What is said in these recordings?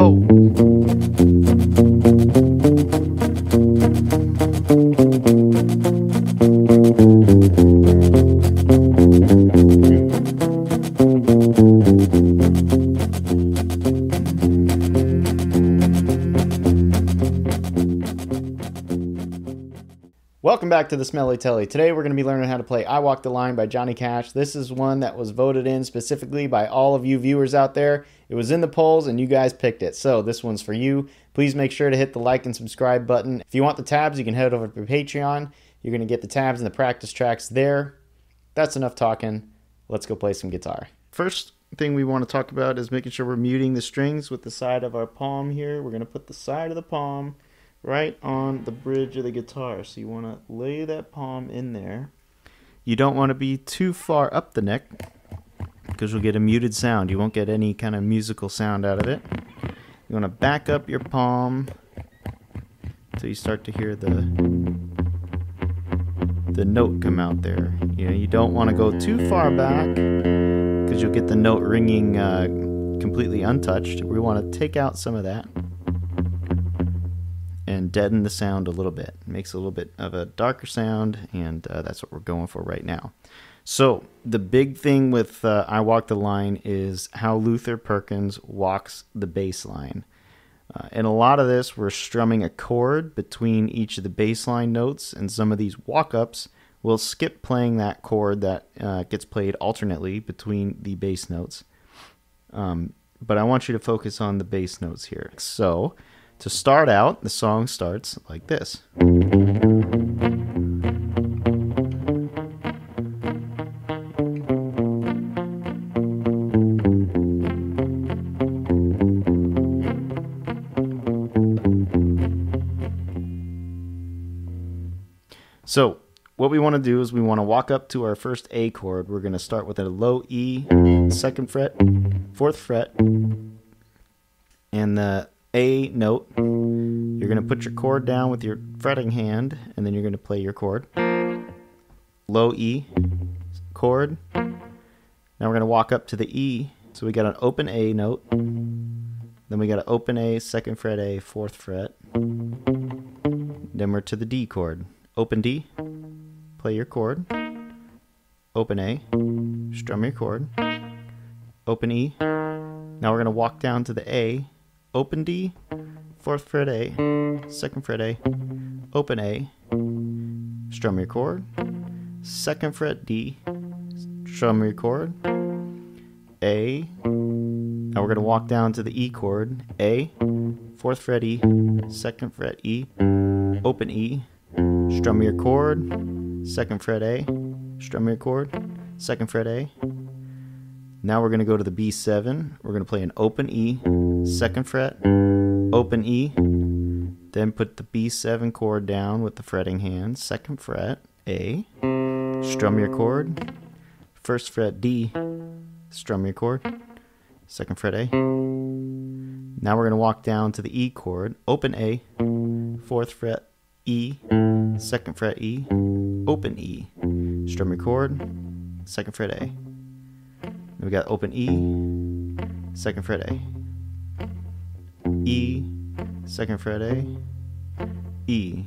four. To the Smelly Tele. Today we're going to be learning how to play I Walk the Line by Johnny Cash. This is one that was voted in specifically by all of you viewers out there. It was in the polls and you guys picked it. So this one's for you. Please make sure to hit the like and subscribe button. If you want the tabs, you can head over to Patreon. You're going to get the tabs and the practice tracks there. That's enough talking. Let's go play some guitar. First thing we want to talk about is making sure we're muting the strings with the side of our palm here. We're going to put the side of the palm right on the bridge of the guitar. So you want to lay that palm in there. You don't want to be too far up the neck because you'll get a muted sound. You won't get any kind of musical sound out of it. You want to back up your palm until you start to hear the the note come out there. You know, you don't want to go too far back because you'll get the note ringing uh, completely untouched. We want to take out some of that and deaden the sound a little bit. Makes a little bit of a darker sound, and uh, that's what we're going for right now. So, the big thing with uh, I Walk the Line is how Luther Perkins walks the bass line. Uh, and a lot of this, we're strumming a chord between each of the bass line notes, and some of these walk ups will skip playing that chord that uh, gets played alternately between the bass notes. Um, but I want you to focus on the bass notes here. So, to start out, the song starts like this. So, what we want to do is we want to walk up to our first A chord. We're going to start with a low E, second fret, fourth fret, and the A note. You're going to put your chord down with your fretting hand, and then you're going to play your chord. Low E chord. Now we're going to walk up to the E. So we got an open A note. Then we got an open A, second fret A, fourth fret. Then we're to the D chord. Open D, play your chord. Open A, strum your chord. Open E. Now we're going to walk down to the A. Open D, fourth fret A, second fret A, open A, strum your chord. Second fret D, strum your chord. A. Now we're going to walk down to the E chord. A, fourth fret E, second fret E, open E, strum your chord, second fret A, strum your chord, second fret A. Now we're going to go to the B7. We're going to play an open E, second fret, open E, then put the B7 chord down with the fretting hand, second fret, A, strum your chord, first fret D, strum your chord, second fret A. Now we're going to walk down to the E chord, open A, fourth fret E, second fret E, open E, strum your chord, second fret A. We got open E, second fret A, E, second fret A, E.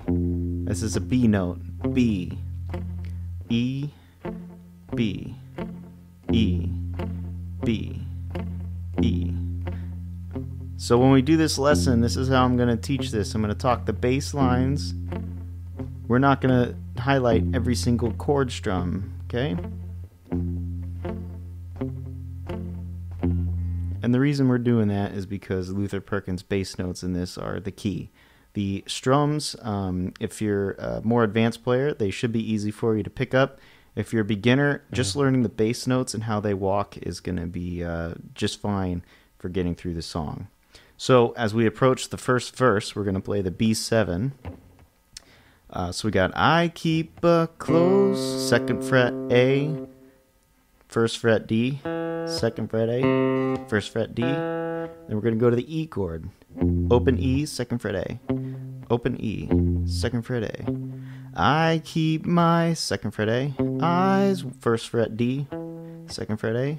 This is a B note, B, E, B, E, B, E. So when we do this lesson, this is how I'm going to teach this. I'm going to talk the bass lines. We're not going to highlight every single chord strum, okay? And the reason we're doing that is because Luther Perkins' bass notes in this are the key. The strums, um, if you're a more advanced player, they should be easy for you to pick up. If you're a beginner, just learning the bass notes and how they walk is going to be uh, just fine for getting through the song. So as we approach the first verse, we're going to play the B7. Uh, so we got I keep a close, second fret A, first fret D, second fret A, first fret D. Then we're going to go to the E chord. Open E, second fret A. Open E, second fret A. I keep my second fret A, eyes, first fret D, second fret A,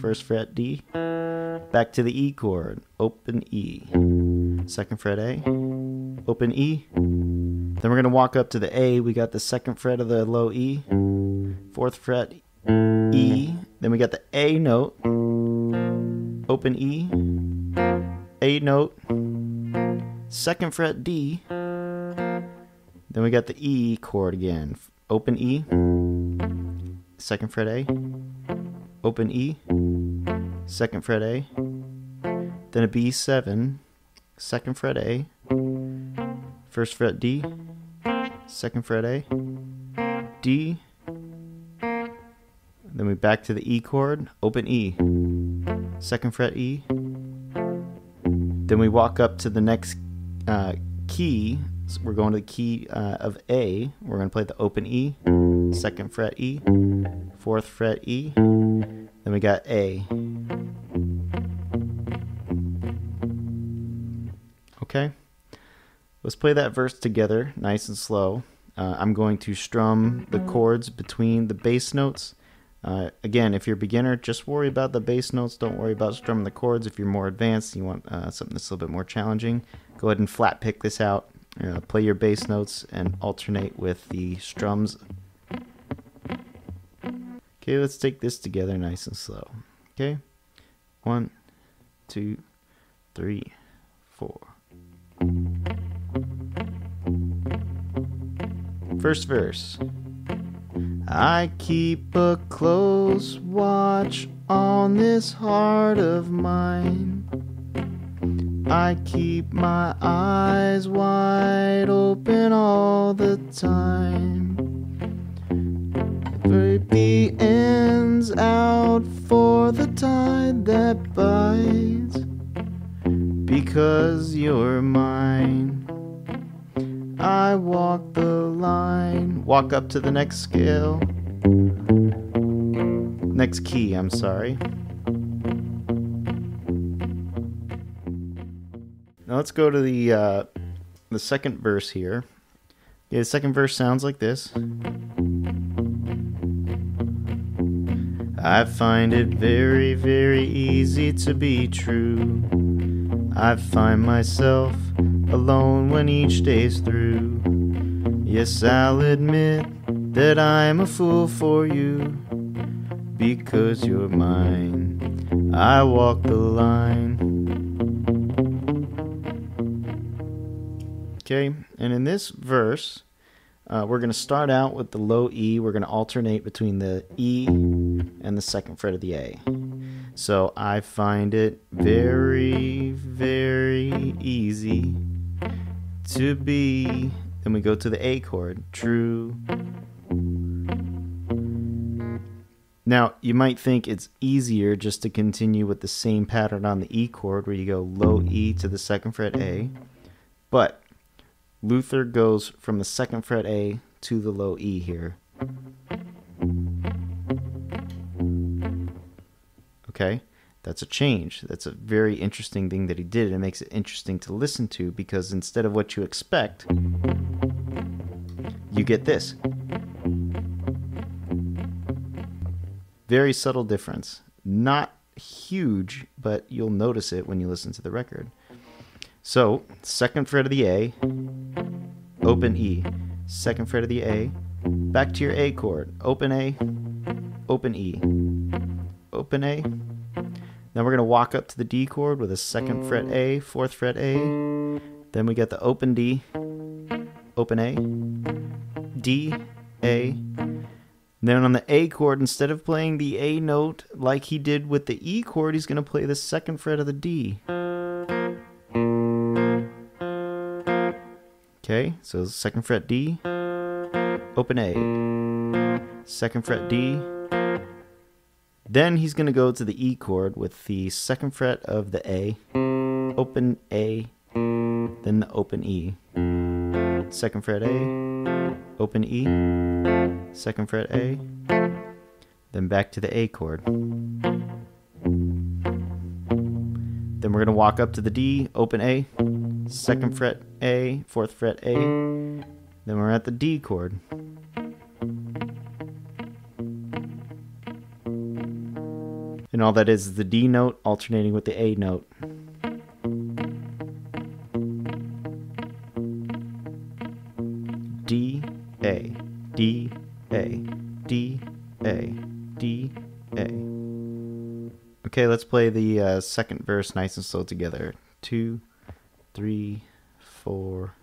first fret D. Back to the E chord, open E. Second fret A, open E. Then we're going to walk up to the A. We got the second fret of the low E, fourth fret E. Mm. Then we got the A note, open E, A note, second fret D. Then we got the E chord again, open E, second fret A, open E, second fret A, then a B7, second fret A, first fret D, second fret A, D, then we back to the E chord, open E, second fret E, then we walk up to the next uh, key. So we're going to the key uh, of A. We're going to play the open E, second fret E, fourth fret E, then we got A. Okay, let's play that verse together, nice and slow. Uh, I'm going to strum the chords between the bass notes. Uh, again, if you're a beginner, just worry about the bass notes. Don't worry about strumming the chords. If you're more advanced, you want uh, something that's a little bit more challenging, go ahead and flat pick this out. Uh, play your bass notes and alternate with the strums. Okay, let's take this together nice and slow. Okay, one, two, three, four. First verse. I keep a close watch on this heart of mine. I keep my eyes wide open all the time. Baby ends out for the tide that bites because you're mine. I walk the line, walk up to the next scale. Next key, I'm sorry. Now let's go to the uh, the second verse here. Okay, the second verse sounds like this. I find it very, very easy to be true. I find myself alone when each day's through. Yes, I'll admit that I'm a fool for you because you're mine. I walk the line. Okay, and in this verse, uh, we're going to start out with the low E. We're going to alternate between the E and the second fret of the A. So I find it very, very easy to be. Then we go to the A chord. True. Now, you might think it's easier just to continue with the same pattern on the E chord where you go low E to the second fret A. But Luther goes from the second fret A to the low E here. Okay? That's a change. That's a very interesting thing that he did. It makes it interesting to listen to because instead of what you expect, you get this. Very subtle difference. Not huge, but you'll notice it when you listen to the record. So, second fret of the A, open E. Second fret of the A, back to your A chord. Open A, open E. Open A. Then we're going to walk up to the D chord with a second fret A, fourth fret A. Then we get the open D, open A, D, A. Then on the A chord, instead of playing the A note like he did with the E chord, he's going to play the second fret of the D. Okay, so second fret D, open A, second fret D. Then he's going to go to the E chord with the second fret of the A, open A, then the open E. Second fret A, open E, second fret A, then back to the A chord. Then we're going to walk up to the D, open A, second fret A, fourth fret A. Then we're at the D chord. And all that is is the D note alternating with the A note. D, A, D, A, D, A, D, A. Okay, let's play the uh, second verse nice and slow together. Two, three, four.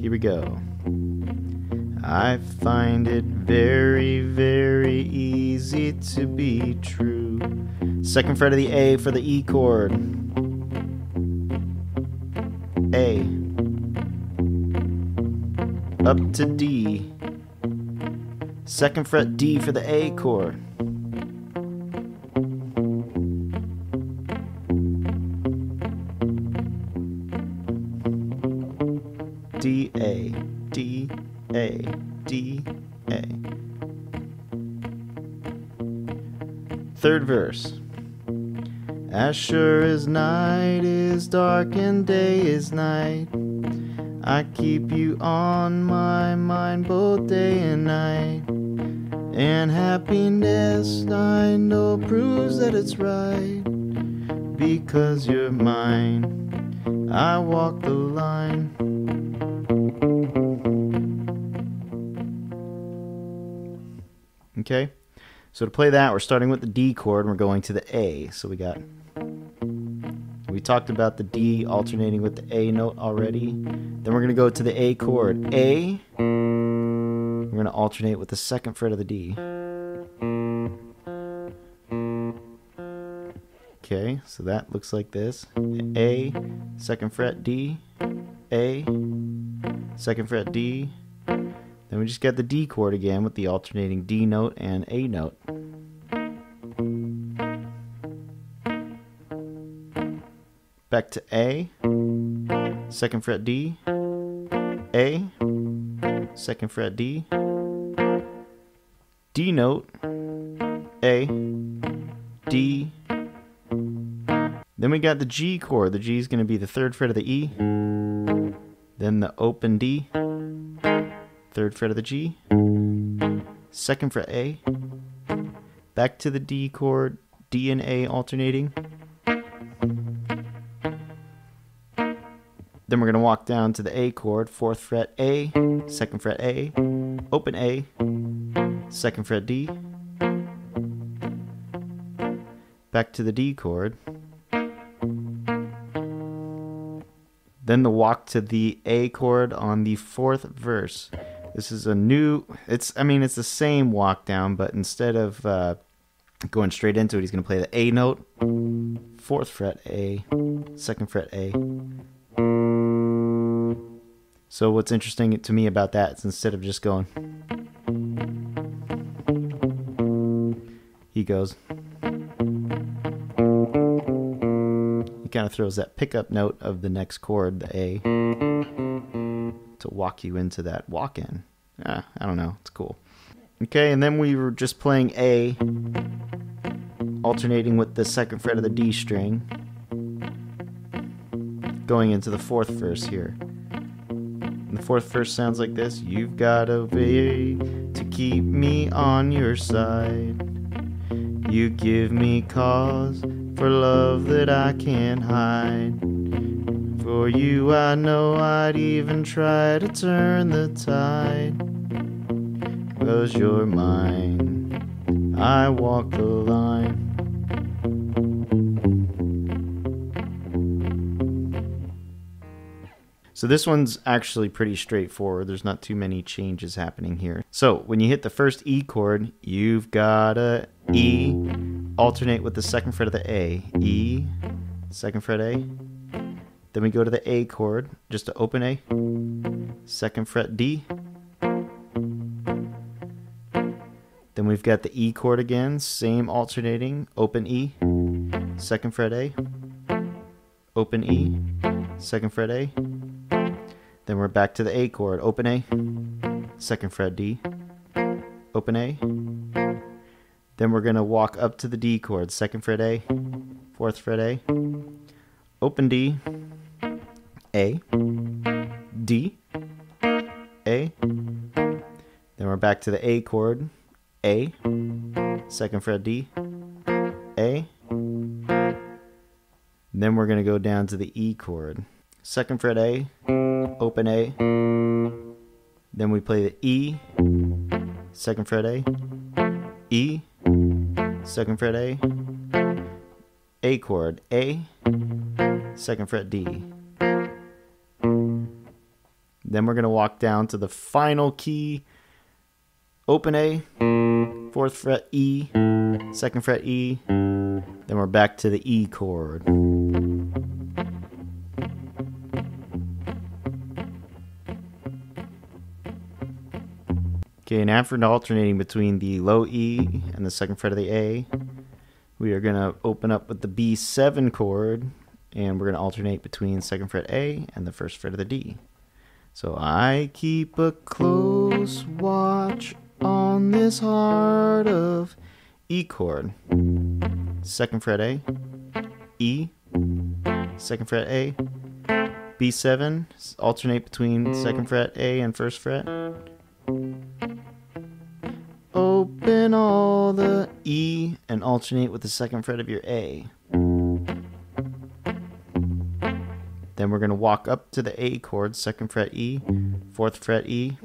Here we go. I find it very, very easy to be true. Second fret of the A for the E chord. A. Up to D. Second fret D for the A chord. D A D A D A. Third verse. As sure as night is dark and day is night, I keep you on my mind both day and night. And happiness I know proves that it's right because you're mine. I walk the line. Okay, so to play that, we're starting with the D chord and we're going to the A. So we got. We talked about the D alternating with the A note already. Then we're going to go to the A chord. A. We're going to alternate with the second fret of the D. Okay, so that looks like this. A, second fret D, A, second fret D. Then we just got the D chord again with the alternating D note and A note. Back to A, second fret D, A, second fret D, D note, A, D. Then we got the G chord. The G is going to be the third fret of the E, then the open D, third fret of the G, second fret A, back to the D chord, D and A alternating. Then we're going to walk down to the A chord, fourth fret A, second fret A, open A, second fret D, back to the D chord. Then the walk to the A chord on the fourth verse. This is a new, it's, I mean, it's the same walk down, but instead of uh, going straight into it, he's going to play the A note, fourth fret A, second fret A. So what's interesting to me about that is instead of just going, he goes. He kind of throws that pickup note of the next chord, the A, to walk you into that walk in. Ah, I don't know. It's cool. Okay, and then we were just playing A, alternating with the second fret of the D string, going into the fourth verse here. And the fourth verse sounds like this You've got a way to keep me on your side. You give me cause for love that I can't hide. For you, I know I'd even try to turn the tide. Cause you're mine. I walk the line. So this one's actually pretty straightforward. There's not too many changes happening here. So when you hit the first E chord, you've got a E alternate with the second fret of the A. E, second fret A. Then we go to the A chord, just to open A. Second fret D. Then we've got the E chord again, same alternating, open E, second fret A, open E, second fret A. Then we're back to the A chord, open A, second fret D, open A. Then we're going to walk up to the D chord, second fret A, fourth fret A, open D, A, D, A. Then we're back to the A chord, A, second fret D, A. Then we're going to go down to the E chord. Second fret A, open A. Then we play the E, second fret A, E, second fret A, A chord, A, second fret D. Then we're going to walk down to the final key, open A, fourth fret E, second fret E, then we're back to the E chord. Okay, and after alternating between the low E and the second fret of the A, we are going to open up with the B7 chord, and we're going to alternate between second fret A and the first fret of the D. So I keep a close watch on this heart of E chord. Second fret A, E, second fret A, B7, alternate between second fret A and first fret. Open all the E and alternate with the second fret of your A. Then we're going to walk up to the A chord, second fret E, fourth fret E,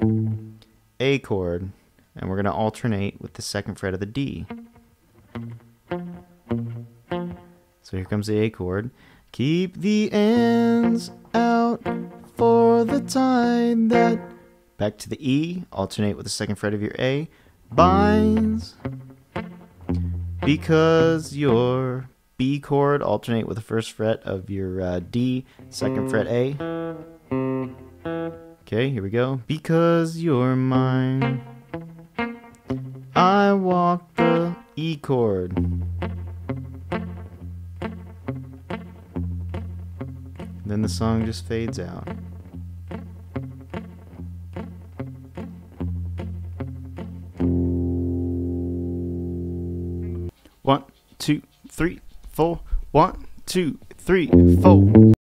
A chord, and we're going to alternate with the second fret of the D. So here comes the A chord. Keep the ends out for the time that. Back to the E, alternate with the second fret of your A, binds. Because your B chord, alternate with the first fret of your uh, D, second fret A. Okay, here we go. Because you're mine, I walk the E chord. Then the song just fades out. One, two, three, four. One, two, three, four.